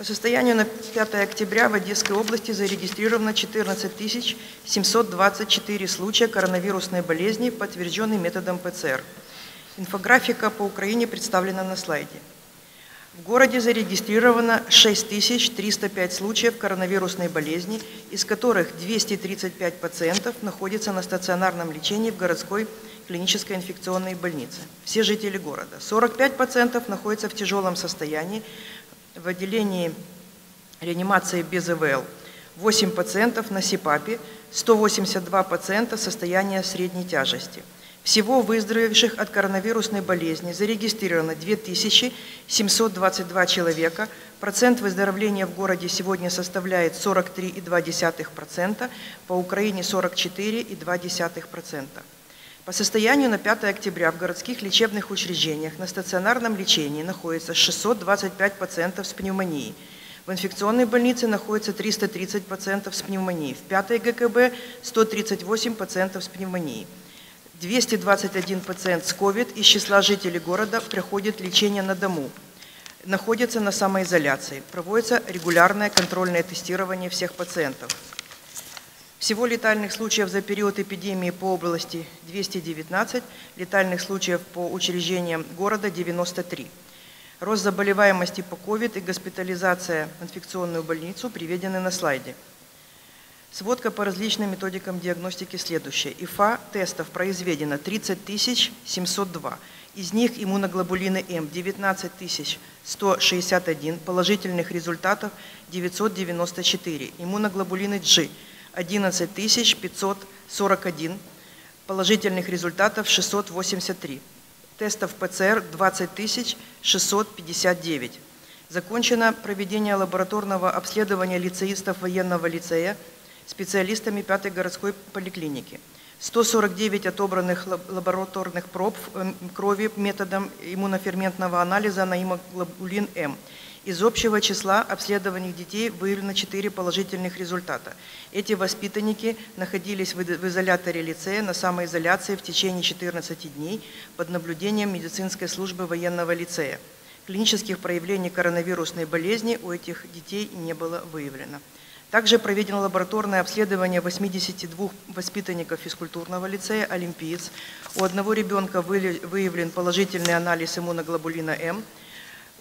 По состоянию на 5 октября в Одесской области зарегистрировано 14 724 случая коронавирусной болезни, подтвержденной методом ПЦР. Инфографика по Украине представлена на слайде. В городе зарегистрировано 6305 случаев коронавирусной болезни, из которых 235 пациентов находятся на стационарном лечении в городской клинической инфекционной больнице. Все жители города. 45 пациентов находятся в тяжелом состоянии в отделении реанимации без ИВЛ. 8 пациентов на СИПАПе, 182 пациента состояния средней тяжести – всего выздоровевших от коронавирусной болезни зарегистрировано 2722 человека. Процент выздоровления в городе сегодня составляет 43,2%, по Украине 44,2%. По состоянию на 5 октября в городских лечебных учреждениях на стационарном лечении находится 625 пациентов с пневмонией. В инфекционной больнице находится 330 пациентов с пневмонией. В 5 ГКБ 138 пациентов с пневмонией. 221 пациент с COVID из числа жителей города проходит лечение на дому, находится на самоизоляции. Проводится регулярное контрольное тестирование всех пациентов. Всего летальных случаев за период эпидемии по области 219, летальных случаев по учреждениям города 93. Рост заболеваемости по COVID и госпитализация в инфекционную больницу приведены на слайде. Сводка по различным методикам диагностики следующая. ИФА тестов произведено 30 702. Из них иммуноглобулины М 19 161, положительных результатов 994. Иммуноглобулины G 11 541, положительных результатов 683. Тестов ПЦР 20 659. Закончено проведение лабораторного обследования лицеистов военного лицея специалистами 5 городской поликлиники. 149 отобранных лабораторных проб э, крови методом иммуноферментного анализа на иммуноглобулин М. Из общего числа обследованных детей выявлено 4 положительных результата. Эти воспитанники находились в изоляторе лицея на самоизоляции в течение 14 дней под наблюдением медицинской службы военного лицея. Клинических проявлений коронавирусной болезни у этих детей не было выявлено. Также проведено лабораторное обследование 82 воспитанников физкультурного лицея «Олимпиец». У одного ребенка выявлен положительный анализ иммуноглобулина М.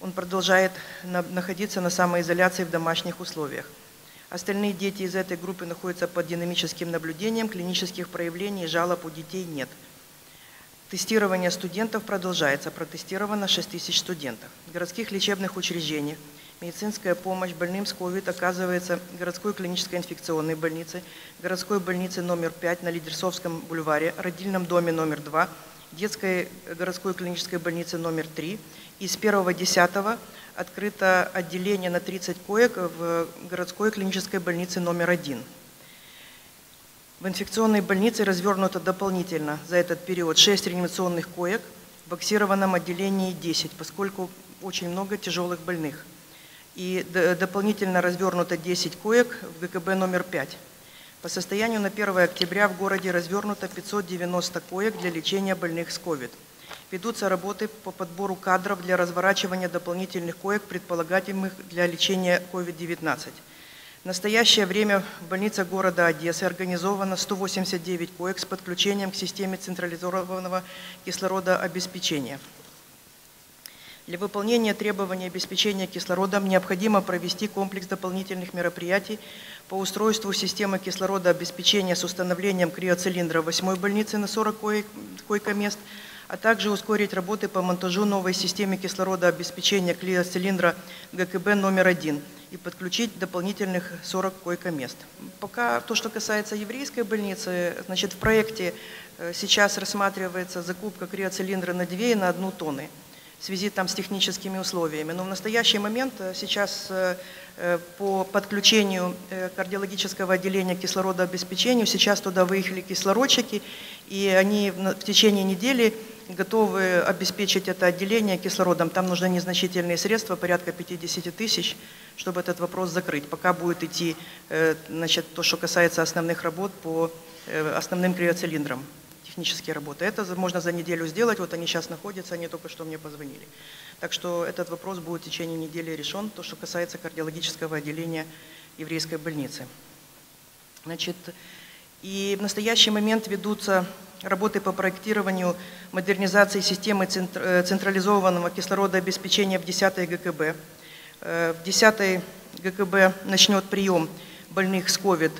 Он продолжает находиться на самоизоляции в домашних условиях. Остальные дети из этой группы находятся под динамическим наблюдением, клинических проявлений и жалоб у детей нет. Тестирование студентов продолжается. Протестировано 6 тысяч студентов. В городских лечебных учреждениях Медицинская помощь больным с COVID оказывается городской клинической инфекционной больнице, городской больнице номер 5 на Лидерсовском бульваре, родильном доме номер 2, детской городской клинической больнице номер 3. И с 1.10 открыто отделение на 30 коек в городской клинической больнице номер 1. В инфекционной больнице развернуто дополнительно за этот период 6 реанимационных коек, в боксированном отделении 10, поскольку очень много тяжелых больных и дополнительно развернуто 10 коек в ГКБ номер 5. По состоянию на 1 октября в городе развернуто 590 коек для лечения больных с COVID. Ведутся работы по подбору кадров для разворачивания дополнительных коек, предполагаемых для лечения COVID-19. В настоящее время в больнице города Одессы организовано 189 коек с подключением к системе централизованного кислородообеспечения. Для выполнения требований обеспечения кислородом необходимо провести комплекс дополнительных мероприятий по устройству системы кислородообеспечения с установлением криоцилиндра в 8 больнице на 40 койко-мест, а также ускорить работы по монтажу новой системы кислородообеспечения криоцилиндра ГКБ номер 1 и подключить дополнительных 40 койко-мест. Пока то, что касается еврейской больницы, значит, в проекте э, сейчас рассматривается закупка криоцилиндра на 2 и на 1 тонны в связи там с техническими условиями. Но в настоящий момент э, сейчас э, э, по подключению кардиологического отделения к кислородообеспечению, сейчас туда выехали кислородчики, и они в течение недели готовы обеспечить это отделение кислородом. Там нужны незначительные средства, порядка 50 тысяч, чтобы этот вопрос закрыть. Пока будет идти значит, то, что касается основных работ по основным криоцилиндрам технические работы. Это можно за неделю сделать, вот они сейчас находятся, они только что мне позвонили. Так что этот вопрос будет в течение недели решен, то, что касается кардиологического отделения еврейской больницы. Значит, и в настоящий момент ведутся работы по проектированию модернизации системы э, централизованного кислородообеспечения в 10 ГКБ. Э, в 10 ГКБ начнет прием больных с COVID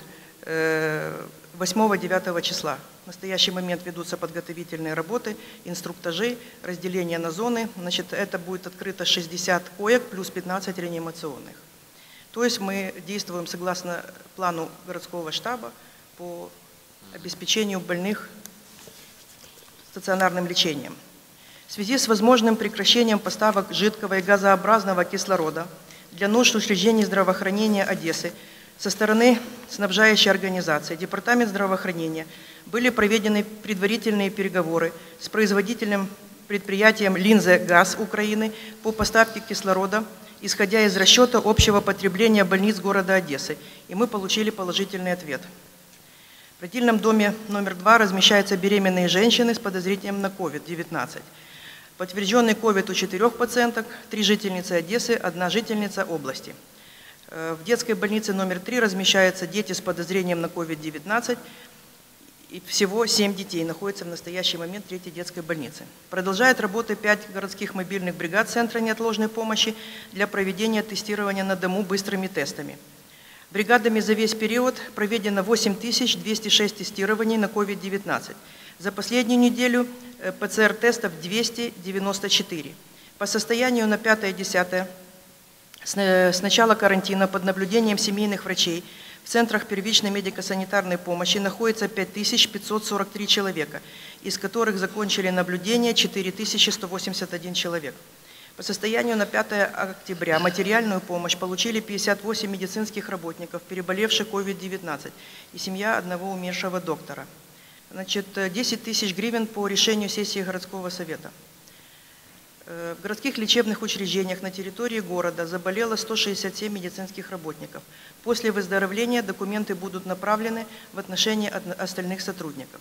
8-9 э, числа. В настоящий момент ведутся подготовительные работы, инструктажи, разделение на зоны. Значит, это будет открыто 60 коек плюс 15 реанимационных. То есть мы действуем согласно плану городского штаба по обеспечению больных стационарным лечением. В связи с возможным прекращением поставок жидкого и газообразного кислорода для нужд учреждений здравоохранения Одессы со стороны снабжающей организации Департамент здравоохранения были проведены предварительные переговоры с производителем предприятием «Линзе Газ» Украины по поставке кислорода, исходя из расчета общего потребления больниц города Одессы, и мы получили положительный ответ – в родильном доме номер два размещаются беременные женщины с подозрением на COVID-19. Подтвержденный COVID у четырех пациенток, три жительницы Одессы, одна жительница области. Э, в детской больнице номер три размещаются дети с подозрением на COVID-19. И всего семь детей находятся в настоящий момент в третьей детской больнице. Продолжает работы пять городских мобильных бригад Центра неотложной помощи для проведения тестирования на дому быстрыми тестами. Бригадами за весь период проведено 8206 тестирований на COVID-19. За последнюю неделю э, ПЦР-тестов 294. По состоянию на 5-10 э, с начала карантина под наблюдением семейных врачей в центрах первичной медико-санитарной помощи находится 5543 человека, из которых закончили наблюдение 4181 человек. По состоянию на 5 октября материальную помощь получили 58 медицинских работников, переболевших COVID-19, и семья одного умершего доктора. Значит, 10 тысяч гривен по решению сессии городского совета. Э, в городских лечебных учреждениях на территории города заболело 167 медицинских работников. После выздоровления документы будут направлены в отношении остальных сотрудников.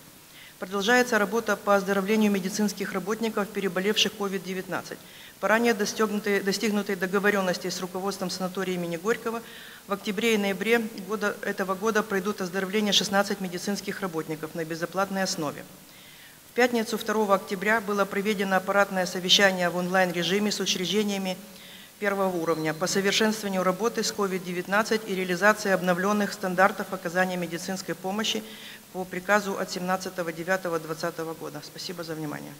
Продолжается работа по оздоровлению медицинских работников, переболевших COVID-19. По ранее достигнутой, достигнутой договоренности с руководством санатория имени Горького в октябре и ноябре года, этого года пройдут оздоровление 16 медицинских работников на безоплатной основе. Пятницу 2 октября было проведено аппаратное совещание в онлайн-режиме с учреждениями первого уровня по совершенствованию работы с COVID-19 и реализации обновленных стандартов оказания медицинской помощи по приказу от 17.09.2020 года. Спасибо за внимание.